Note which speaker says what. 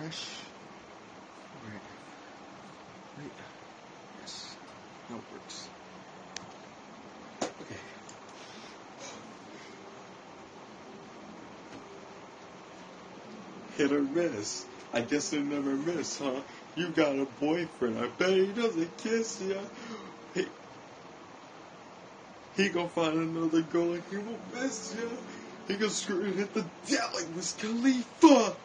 Speaker 1: refresh. Right. Right. Yes. Now it works. Okay. Hit or miss. I guess you never miss, huh? You got a boyfriend. I bet he doesn't kiss ya. He, he gonna find another girl and he won't miss ya. He gonna screw and hit the deck like Wiz Khalifa.